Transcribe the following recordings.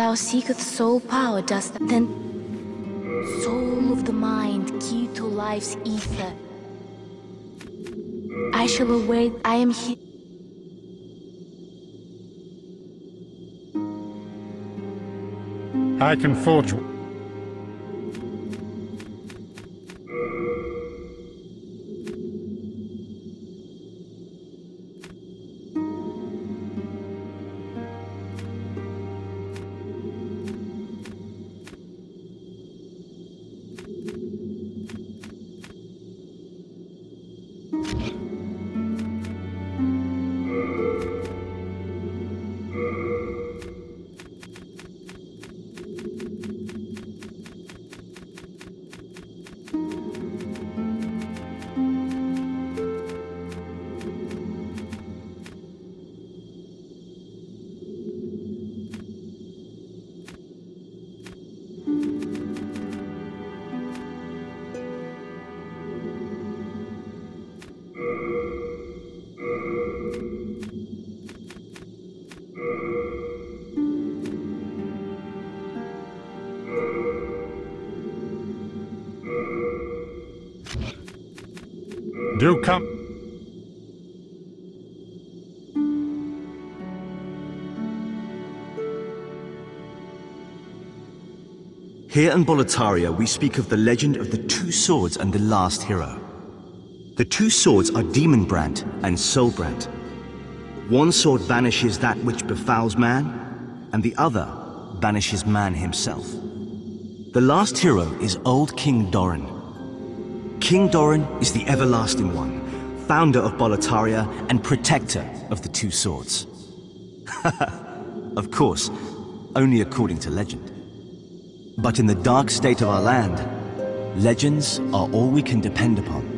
Thou seeketh soul power, dost thou? Then, soul of the mind, key to life's ether. I shall await. I am here. I can forge. Come. Here in Boletaria, we speak of the legend of the two swords and the last hero. The two swords are Demonbrandt and Soulbrandt. One sword banishes that which befouls man, and the other banishes man himself. The last hero is Old King Doran. King Doran is the Everlasting One, founder of Boletaria and protector of the two swords. of course, only according to legend. But in the dark state of our land, legends are all we can depend upon.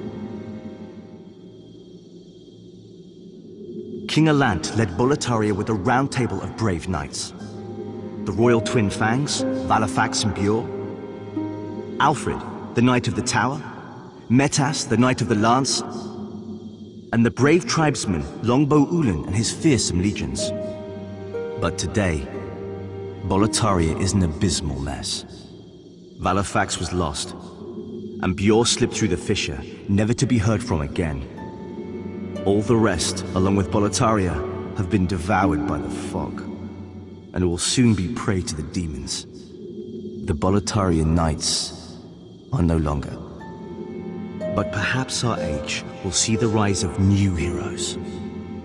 King Allant led Boletaria with a round table of brave knights. The royal twin Fangs, Vallarfax and Biorr, Alfred, the Knight of the Tower, Metas, the Knight of the Lance, and the brave tribesman Longbow Ulan and his fearsome legions. But today, Boletaria is an abysmal mess. Vallarfax was lost, and Biorr slipped through the fissure, never to be heard from again. All the rest, along with Boletaria, have been devoured by the fog, and will soon be prey to the demons. The Boletarian Knights are no longer. But perhaps our age will see the rise of new heroes,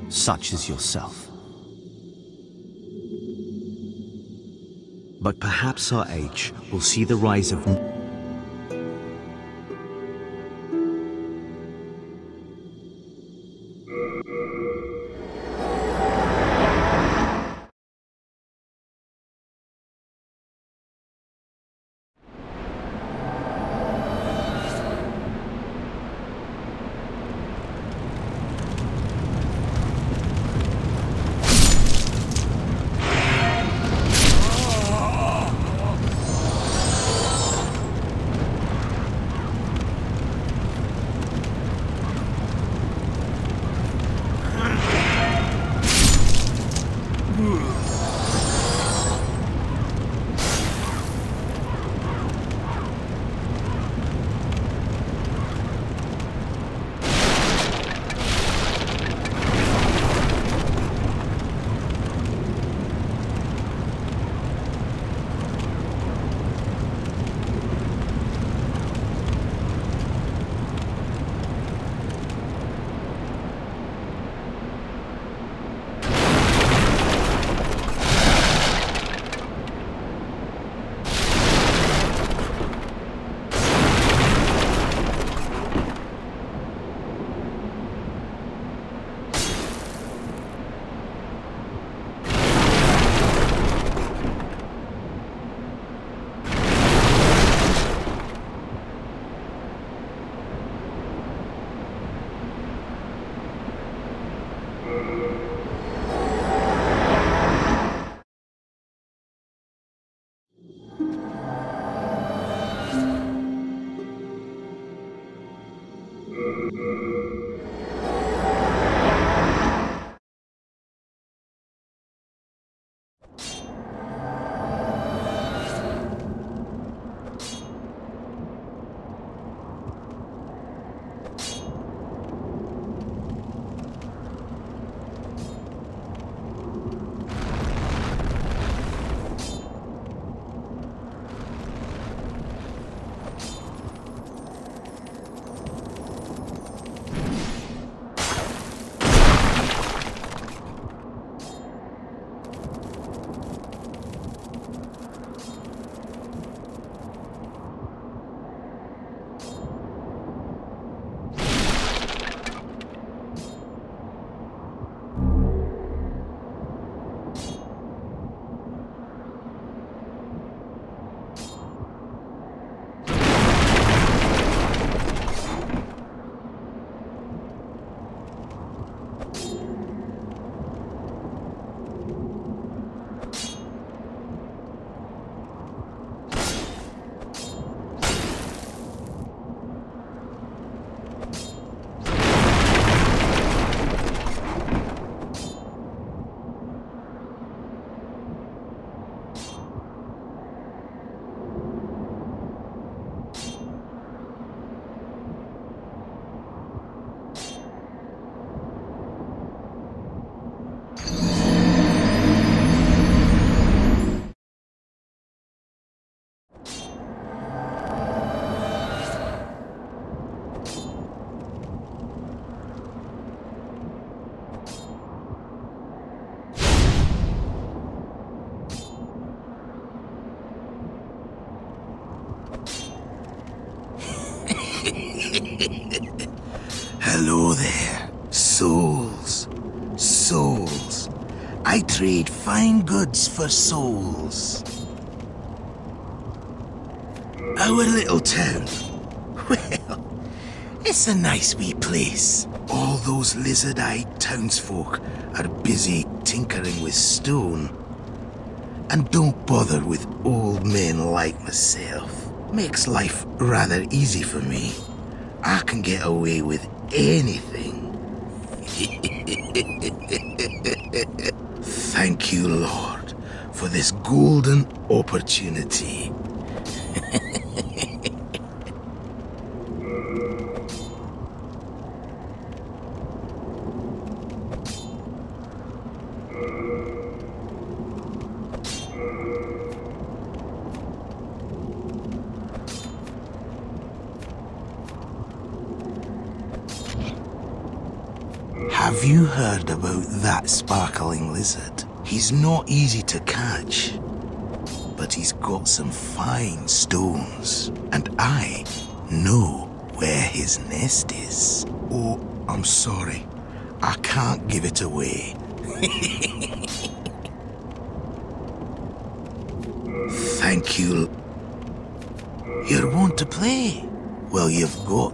such as yourself. But perhaps our age will see the rise of... trade fine goods for souls. Our little town. Well, it's a nice wee place. All those lizard-eyed townsfolk are busy tinkering with stone. And don't bother with old men like myself. Makes life rather easy for me. I can get away with anything. Thank you, Lord, for this golden opportunity. Have you heard about that sparkling lizard? He's not easy to catch, but he's got some fine stones, and I know where his nest is. Oh, I'm sorry. I can't give it away. Thank you. You're one to play. Well, you've got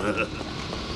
ハハハ。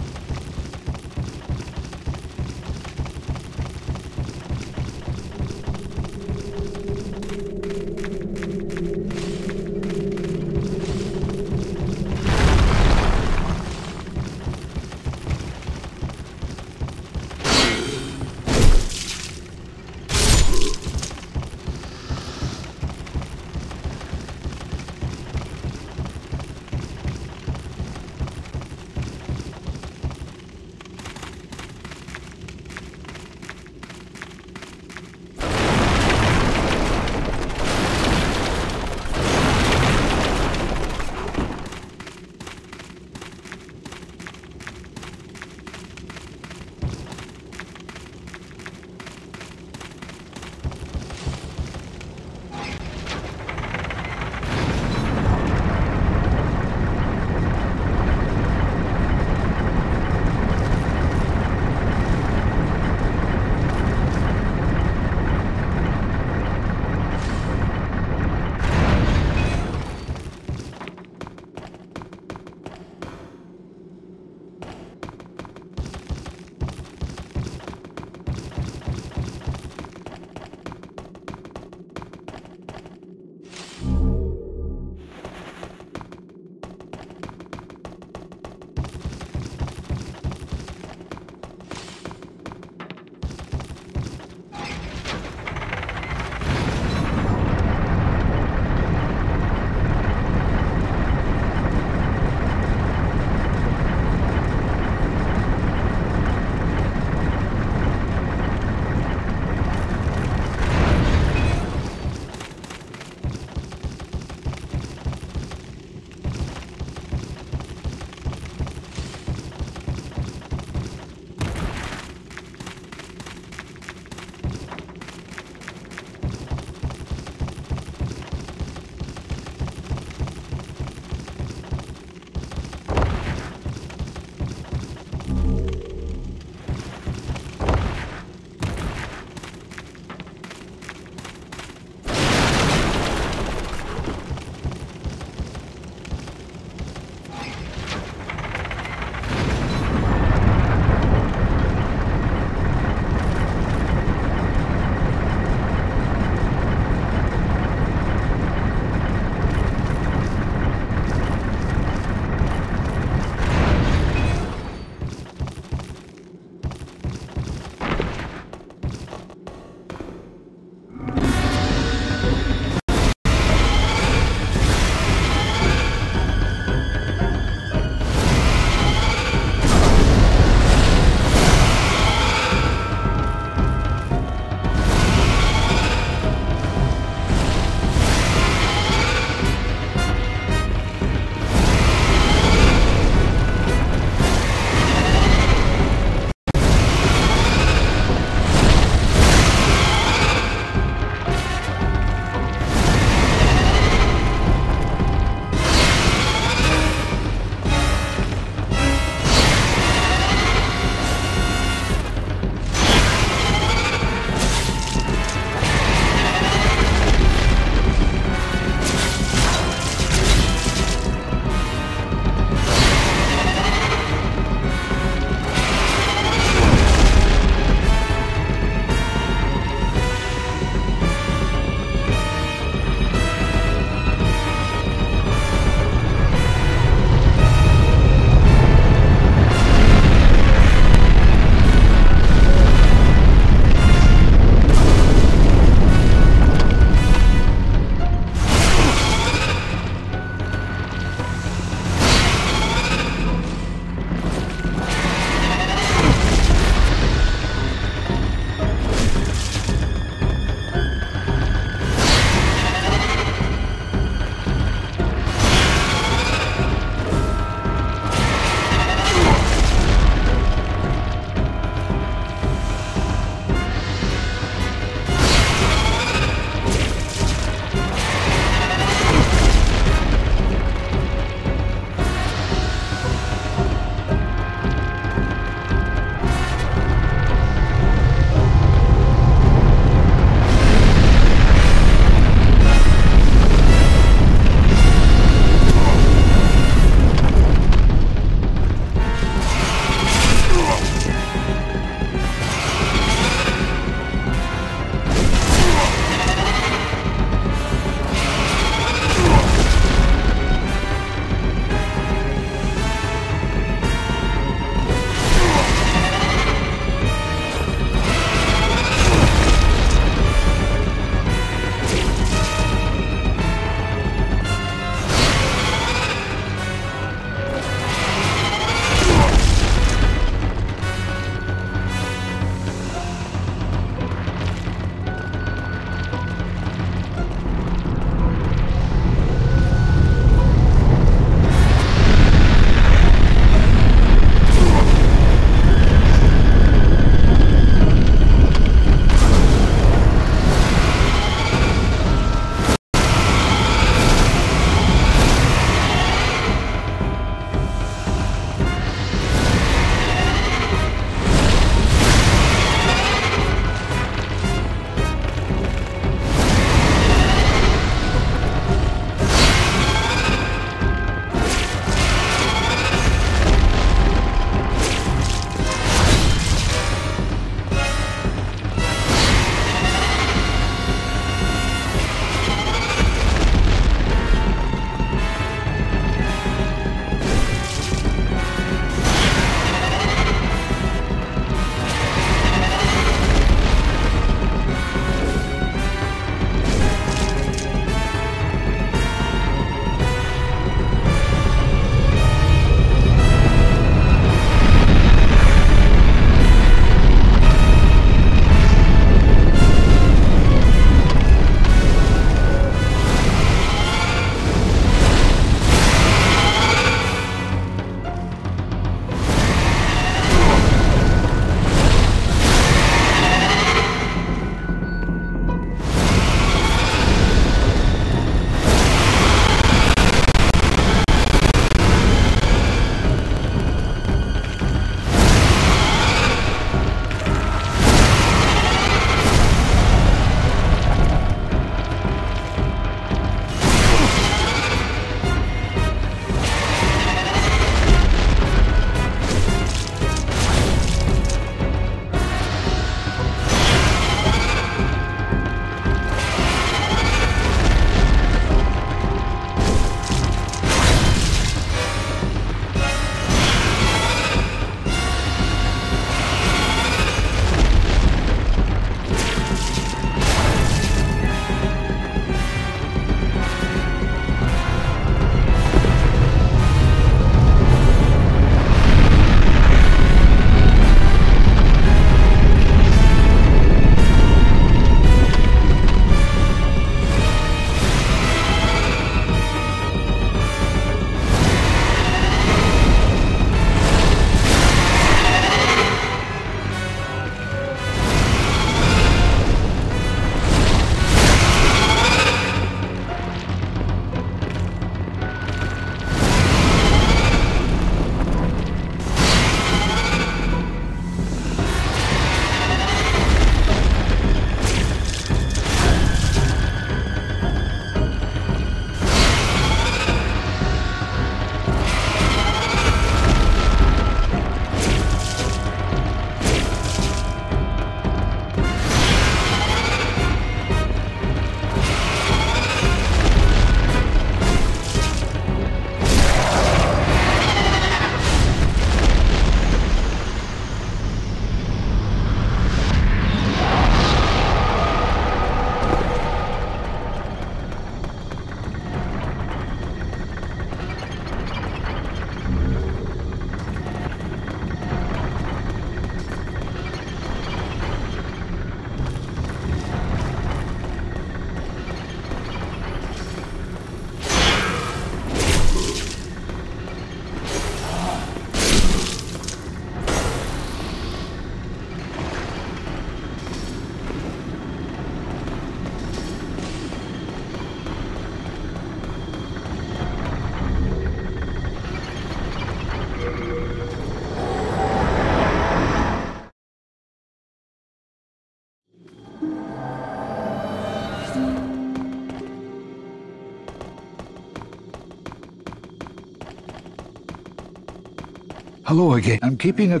Hello again. I'm keeping a.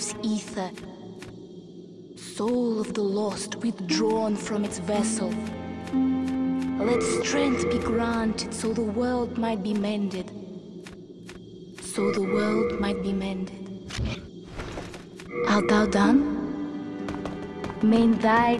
life's ether. Soul of the lost, withdrawn from its vessel. Let strength be granted so the world might be mended. So the world might be mended. Art thou done? Main thy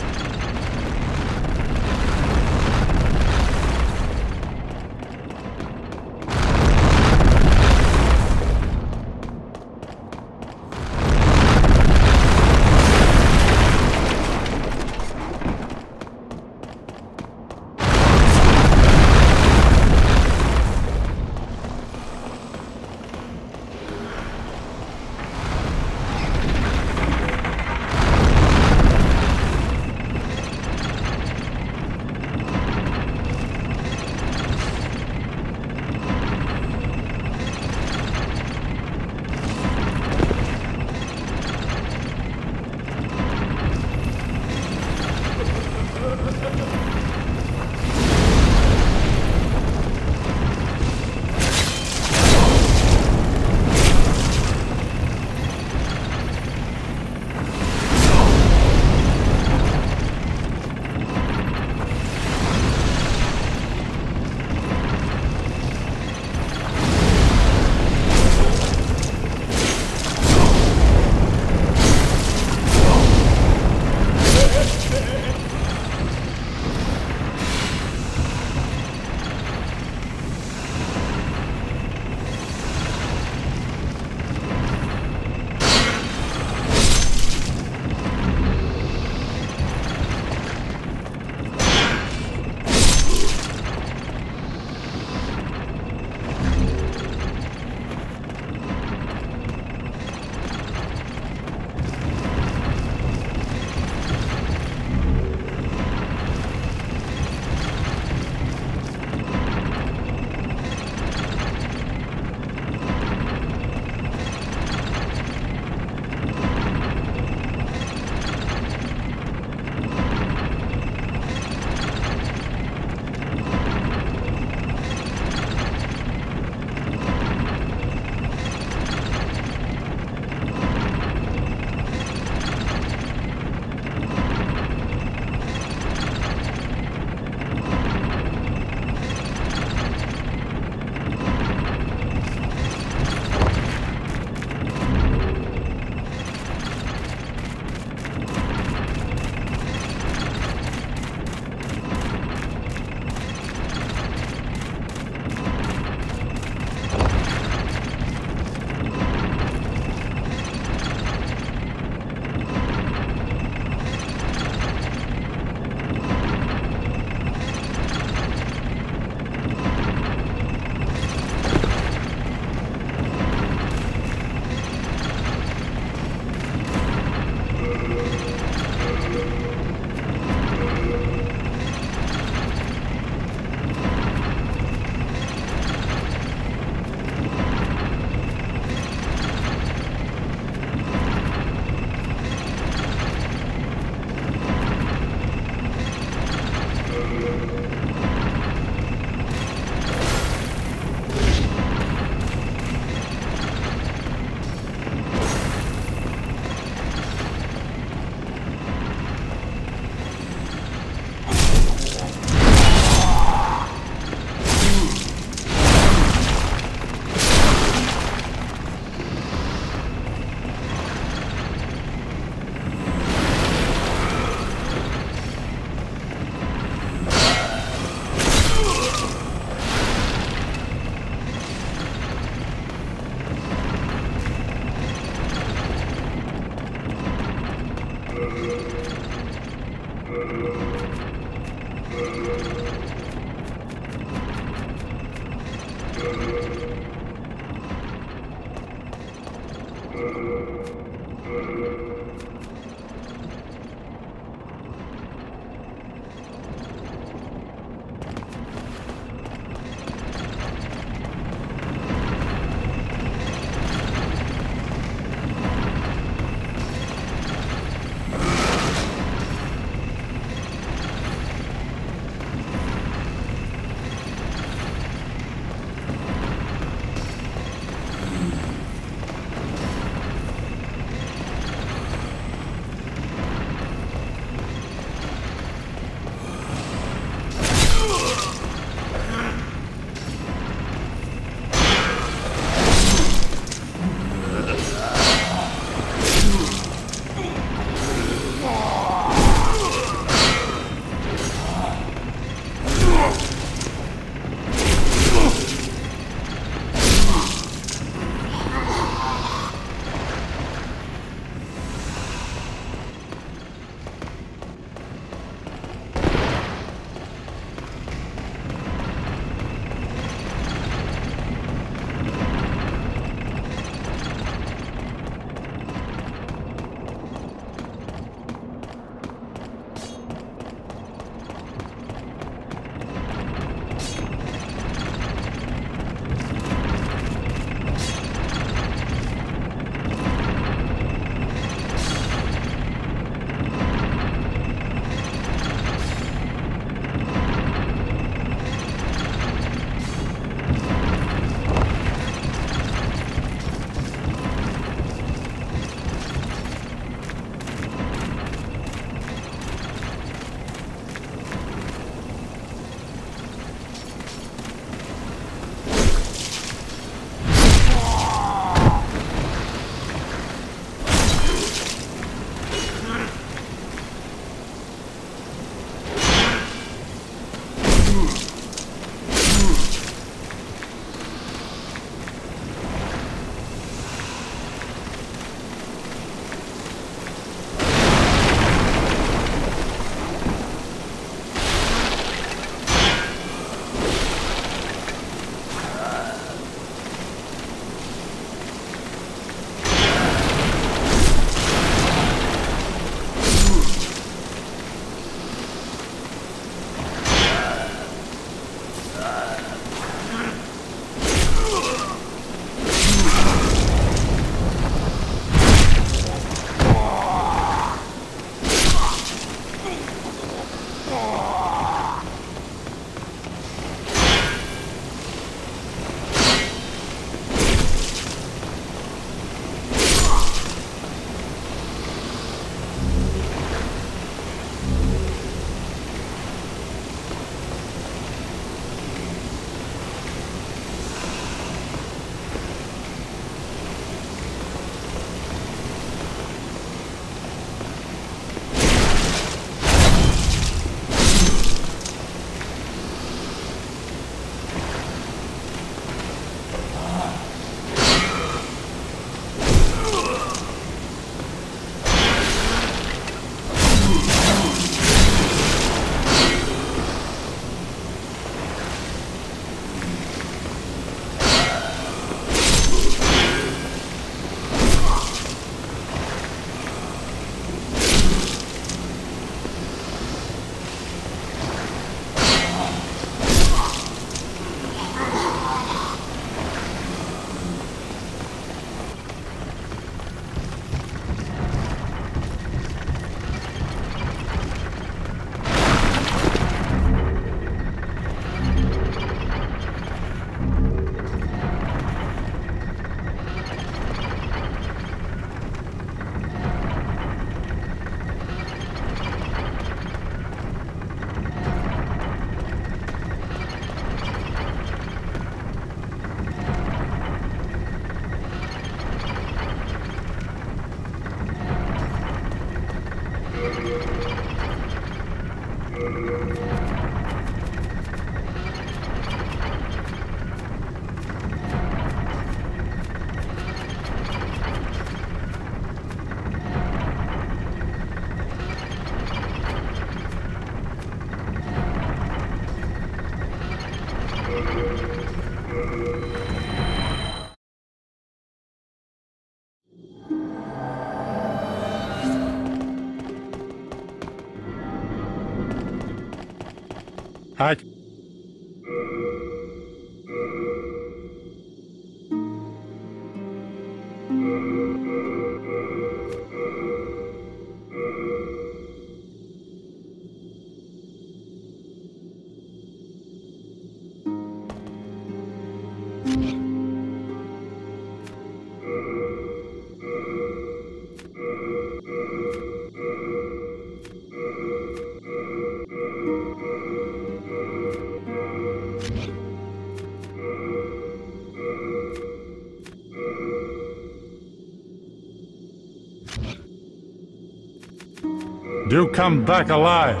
Do come back alive.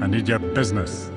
I need your business.